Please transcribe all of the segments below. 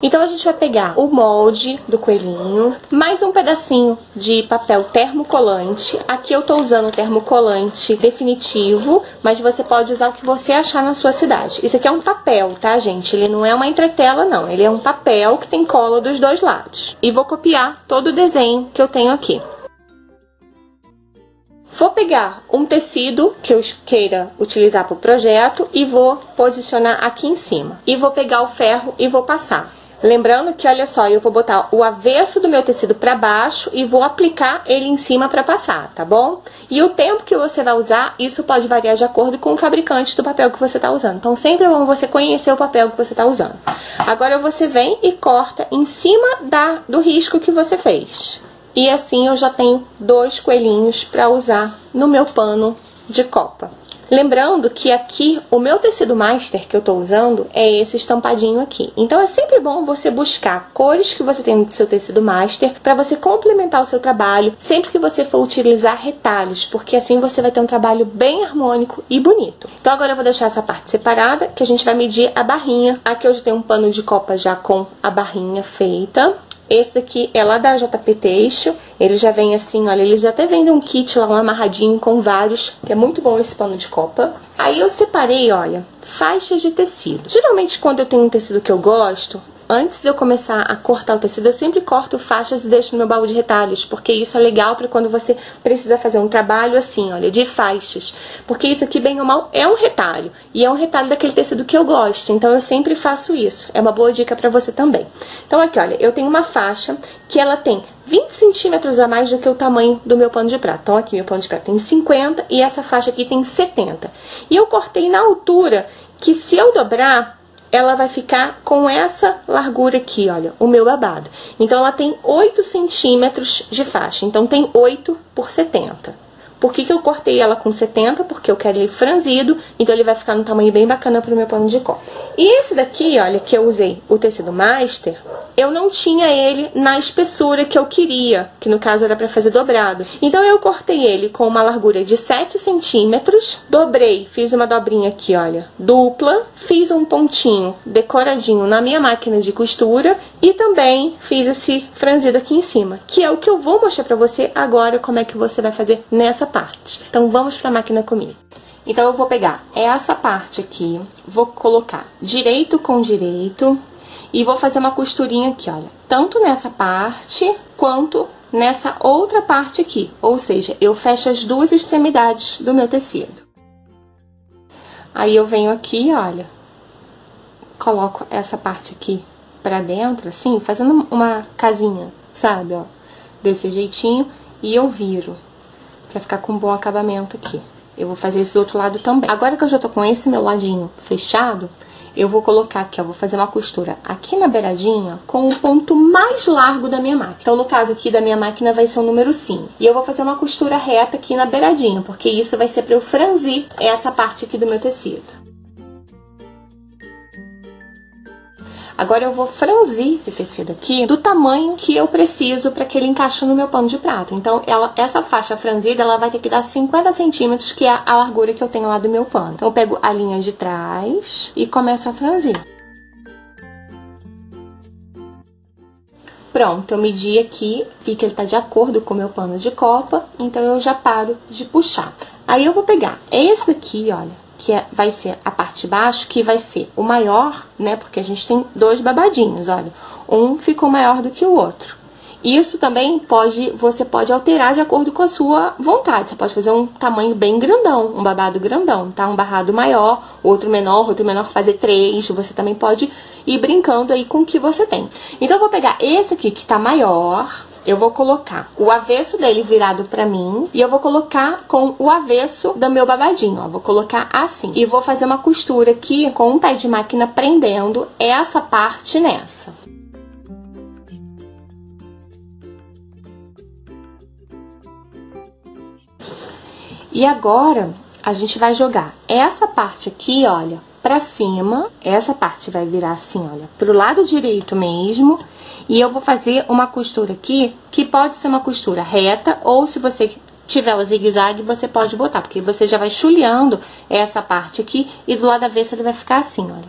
Então a gente vai pegar o molde do coelhinho, mais um pedacinho de papel termocolante. Aqui eu tô usando o termocolante definitivo, mas você pode usar o que você achar na sua cidade. Isso aqui é um papel, tá, gente? Ele não é uma entretela, não. Ele é um papel que tem cola dos dois lados. E vou copiar todo o desenho que eu tenho aqui. Vou pegar um tecido que eu queira utilizar para o projeto e vou posicionar aqui em cima. E vou pegar o ferro e vou passar. Lembrando que, olha só, eu vou botar o avesso do meu tecido para baixo e vou aplicar ele em cima para passar, tá bom? E o tempo que você vai usar, isso pode variar de acordo com o fabricante do papel que você está usando. Então, sempre é bom você conhecer o papel que você está usando. Agora, você vem e corta em cima da, do risco que você fez. E assim eu já tenho dois coelhinhos para usar no meu pano de copa. Lembrando que aqui o meu tecido master que eu estou usando é esse estampadinho aqui. Então é sempre bom você buscar cores que você tem no seu tecido master para você complementar o seu trabalho sempre que você for utilizar retalhos, porque assim você vai ter um trabalho bem harmônico e bonito. Então agora eu vou deixar essa parte separada que a gente vai medir a barrinha. Aqui eu já tenho um pano de copa já com a barrinha feita. Esse daqui é lá da JP Teixo. Ele já vem assim, olha, eles até vendem um kit lá um amarradinho com vários, que é muito bom esse pano de copa. Aí eu separei, olha, faixas de tecido. Geralmente quando eu tenho um tecido que eu gosto, antes de eu começar a cortar o tecido, eu sempre corto faixas e deixo no meu baú de retalhos, porque isso é legal para quando você precisa fazer um trabalho assim, olha, de faixas. Porque isso aqui, bem ou mal, é um retalho. E é um retalho daquele tecido que eu gosto, então eu sempre faço isso. É uma boa dica para você também. Então aqui, olha, eu tenho uma faixa que ela tem 20 centímetros a mais do que o tamanho do meu pano de prata. Então aqui meu pano de prata tem 50 e essa faixa aqui tem 70. E eu cortei na altura que se eu dobrar, ela vai ficar com essa largura aqui, olha, o meu babado. Então, ela tem 8 centímetros de faixa. Então, tem 8 por 70. Por que, que eu cortei ela com 70? Porque eu quero ele franzido, então ele vai ficar no tamanho bem bacana pro meu pano de copa. E esse daqui, olha, que eu usei o tecido master, eu não tinha ele na espessura que eu queria, que no caso era para fazer dobrado. Então eu cortei ele com uma largura de 7 centímetros, dobrei, fiz uma dobrinha aqui, olha, dupla, fiz um pontinho decoradinho na minha máquina de costura e também fiz esse franzido aqui em cima, que é o que eu vou mostrar para você agora como é que você vai fazer nessa parte. Então vamos para a máquina comigo. Então eu vou pegar essa parte aqui, vou colocar direito com direito, e vou fazer uma costurinha aqui, olha, tanto nessa parte quanto nessa outra parte aqui. Ou seja, eu fecho as duas extremidades do meu tecido. Aí eu venho aqui, olha, coloco essa parte aqui pra dentro, assim, fazendo uma casinha, sabe, ó, desse jeitinho, e eu viro, pra ficar com um bom acabamento aqui. Eu vou fazer isso do outro lado também. Agora que eu já tô com esse meu ladinho fechado, eu vou colocar aqui, ó, vou fazer uma costura aqui na beiradinha com o ponto mais largo da minha máquina. Então, no caso aqui da minha máquina vai ser o número 5. E eu vou fazer uma costura reta aqui na beiradinha, porque isso vai ser para eu franzir essa parte aqui do meu tecido. Agora eu vou franzir esse tecido aqui do tamanho que eu preciso para que ele encaixe no meu pano de prato. Então, ela, essa faixa franzida, ela vai ter que dar 50 centímetros, que é a largura que eu tenho lá do meu pano. Então, eu pego a linha de trás e começo a franzir. Pronto, eu medi aqui, vi que ele tá de acordo com o meu pano de copa, então eu já paro de puxar. Aí eu vou pegar esse daqui, olha, que é, vai ser a parte de baixo, que vai ser o maior, né? Porque a gente tem dois babadinhos, olha. Um ficou maior do que o outro. Isso também pode, você pode alterar de acordo com a sua vontade. Você pode fazer um tamanho bem grandão, um babado grandão, tá? Um barrado maior, outro menor, outro menor, fazer três. Você também pode ir brincando aí com o que você tem. Então, eu vou pegar esse aqui que tá maior, eu vou colocar o avesso dele virado pra mim e eu vou colocar com o avesso do meu babadinho, ó. Vou colocar assim. E vou fazer uma costura aqui com um pé de máquina prendendo essa parte nessa. E agora, a gente vai jogar essa parte aqui, olha, pra cima. Essa parte vai virar assim, olha, pro lado direito mesmo e eu vou fazer uma costura aqui, que pode ser uma costura reta, ou se você tiver o zigue-zague, você pode botar, porque você já vai chuleando essa parte aqui, e do lado avesso ele vai ficar assim, olha,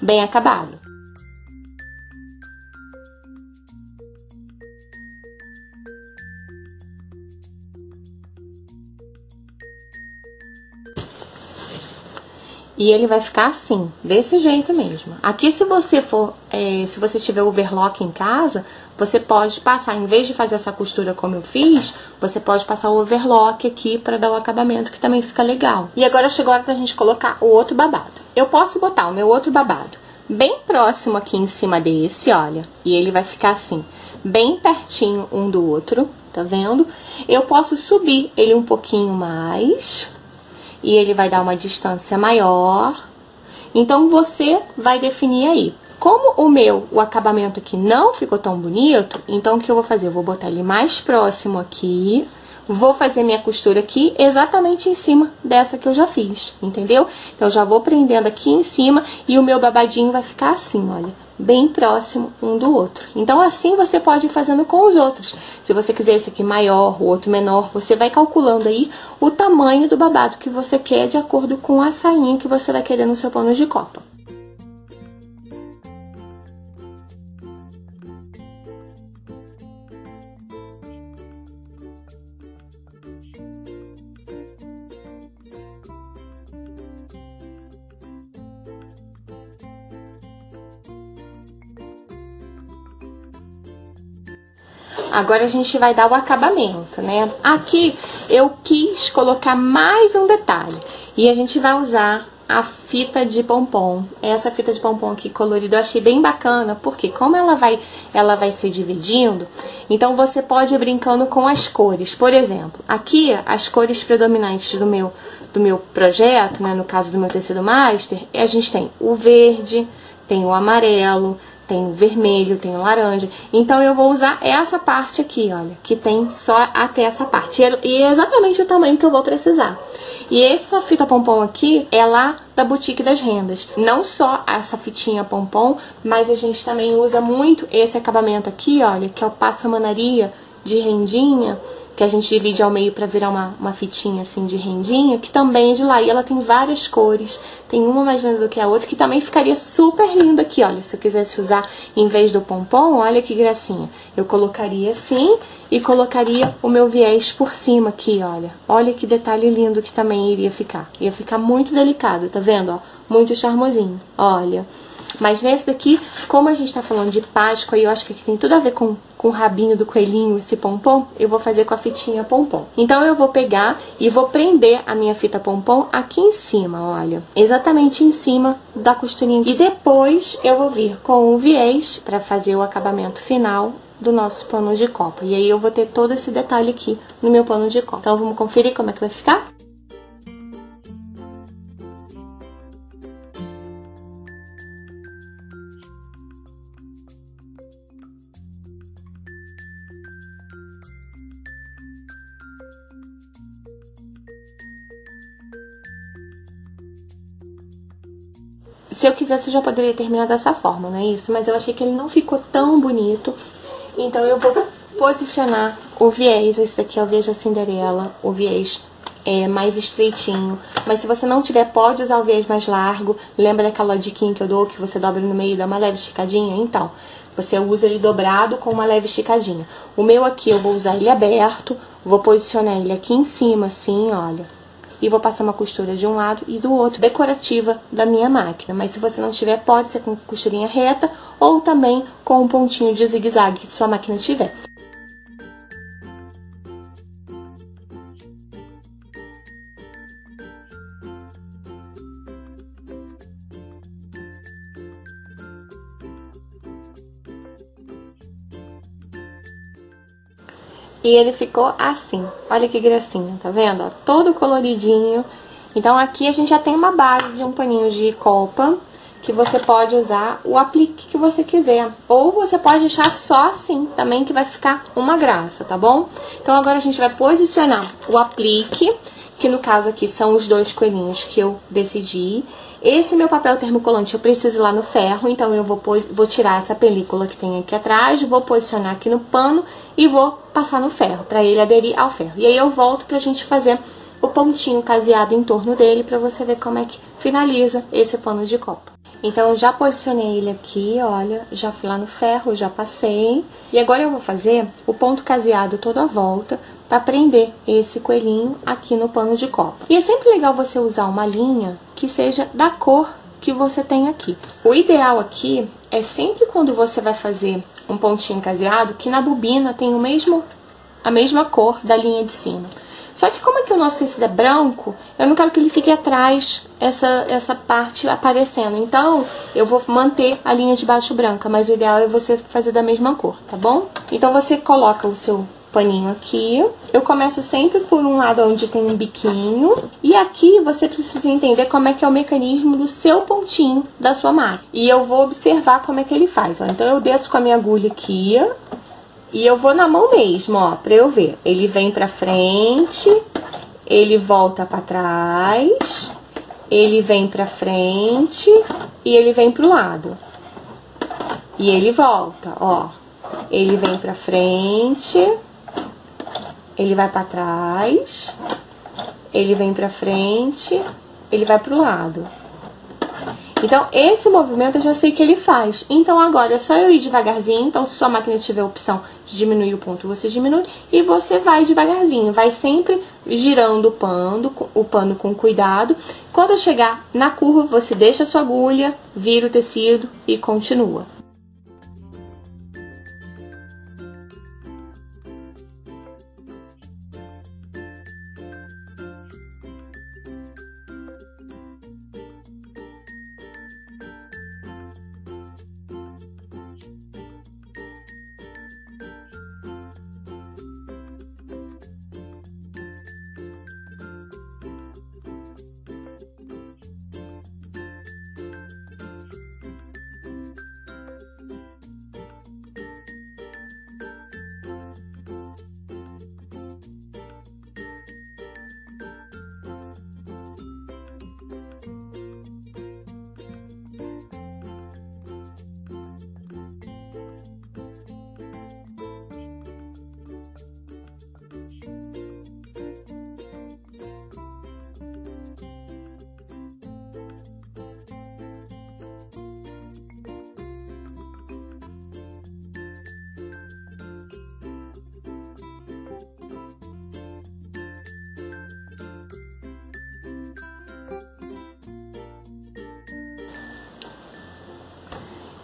bem acabado. E ele vai ficar assim, desse jeito mesmo. Aqui, se você for, é, se você tiver overlock em casa, você pode passar, em vez de fazer essa costura como eu fiz, você pode passar o overlock aqui para dar o acabamento, que também fica legal. E agora chegou a hora da gente colocar o outro babado. Eu posso botar o meu outro babado bem próximo aqui em cima desse, olha, e ele vai ficar assim, bem pertinho um do outro, tá vendo? Eu posso subir ele um pouquinho mais, e ele vai dar uma distância maior. Então, você vai definir aí. Como o meu, o acabamento aqui não ficou tão bonito, então o que eu vou fazer? Eu vou botar ele mais próximo aqui, vou fazer minha costura aqui exatamente em cima dessa que eu já fiz, entendeu? Então, já vou prendendo aqui em cima e o meu babadinho vai ficar assim, olha bem próximo um do outro. Então, assim você pode ir fazendo com os outros. Se você quiser esse aqui maior, o outro menor, você vai calculando aí o tamanho do babado que você quer de acordo com a sainha que você vai querer no seu pano de copa. Agora a gente vai dar o acabamento, né? Aqui eu quis colocar mais um detalhe. E a gente vai usar a fita de pompom. Essa fita de pompom aqui colorida eu achei bem bacana, porque como ela vai, ela vai se dividindo, então você pode ir brincando com as cores. Por exemplo, aqui as cores predominantes do meu do meu projeto, né, no caso do meu tecido master, a gente tem o verde, tem o amarelo, tem vermelho, tem laranja. Então, eu vou usar essa parte aqui, olha, que tem só até essa parte. E é exatamente o tamanho que eu vou precisar. E essa fita pompom aqui é lá da Boutique das Rendas. Não só essa fitinha pompom, mas a gente também usa muito esse acabamento aqui, olha, que é o passa-manaria de rendinha que a gente divide ao meio para virar uma, uma fitinha assim de rendinha, que também é de lá. E ela tem várias cores, tem uma mais linda do que a outra, que também ficaria super linda aqui, olha. Se eu quisesse usar em vez do pompom, olha que gracinha. Eu colocaria assim e colocaria o meu viés por cima aqui, olha. Olha que detalhe lindo que também iria ficar. Ia ficar muito delicado, tá vendo, ó? Muito charmosinho, olha. Mas nesse daqui, como a gente tá falando de Páscoa, eu acho que aqui tem tudo a ver com, com o rabinho do coelhinho, esse pompom, eu vou fazer com a fitinha pompom. Então, eu vou pegar e vou prender a minha fita pompom aqui em cima, olha. Exatamente em cima da costurinha. E depois, eu vou vir com o viés para fazer o acabamento final do nosso pano de copa. E aí, eu vou ter todo esse detalhe aqui no meu pano de copa. Então, vamos conferir como é que vai ficar? Se eu quisesse, eu já poderia terminar dessa forma, não é isso? Mas eu achei que ele não ficou tão bonito. Então, eu vou posicionar o viés. Esse aqui é o viés da Cinderela, o viés é mais estreitinho. Mas se você não tiver, pode usar o viés mais largo. Lembra daquela diquinha que eu dou, que você dobra no meio e dá uma leve esticadinha? Então, você usa ele dobrado com uma leve esticadinha. O meu aqui, eu vou usar ele aberto. Vou posicionar ele aqui em cima, assim, olha e vou passar uma costura de um lado e do outro, decorativa da minha máquina. Mas se você não tiver, pode ser com costurinha reta ou também com um pontinho de zigue-zague, se sua máquina tiver. E ele ficou assim. Olha que gracinha, tá vendo? Todo coloridinho. Então aqui a gente já tem uma base de um paninho de copa que você pode usar o aplique que você quiser. Ou você pode deixar só assim também, que vai ficar uma graça, tá bom? Então agora a gente vai posicionar o aplique, que no caso aqui são os dois coelhinhos que eu decidi. Esse meu papel termocolante eu preciso lá no ferro, então eu vou, vou tirar essa película que tem aqui atrás, vou posicionar aqui no pano e vou passar no ferro, para ele aderir ao ferro. E aí eu volto pra gente fazer o pontinho caseado em torno dele, para você ver como é que finaliza esse pano de copa. Então, já posicionei ele aqui, olha, já fui lá no ferro, já passei. E agora eu vou fazer o ponto caseado toda a volta, para prender esse coelhinho aqui no pano de copa. E é sempre legal você usar uma linha que seja da cor que você tem aqui. O ideal aqui é sempre quando você vai fazer um pontinho caseado que na bobina tem o mesmo a mesma cor da linha de cima. Só que como é que o nosso tecido é branco, eu não quero que ele fique atrás essa, essa parte aparecendo. Então, eu vou manter a linha de baixo branca, mas o ideal é você fazer da mesma cor, tá bom? Então, você coloca o seu paninho aqui. Eu começo sempre por um lado onde tem um biquinho. E aqui você precisa entender como é que é o mecanismo do seu pontinho da sua máquina. E eu vou observar como é que ele faz. Ó. Então, eu desço com a minha agulha aqui, e eu vou na mão mesmo, ó, pra eu ver. Ele vem pra frente, ele volta pra trás, ele vem pra frente e ele vem pro lado. E ele volta, ó. Ele vem pra frente, ele vai pra trás, ele vem pra frente, ele vai pro lado. Então, esse movimento eu já sei que ele faz. Então, agora é só eu ir devagarzinho. Então, se sua máquina tiver a opção de diminuir o ponto, você diminui. E você vai devagarzinho. Vai sempre girando o pano, o pano com cuidado. Quando chegar na curva, você deixa a sua agulha, vira o tecido e continua.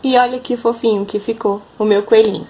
E olha que fofinho que ficou o meu coelhinho.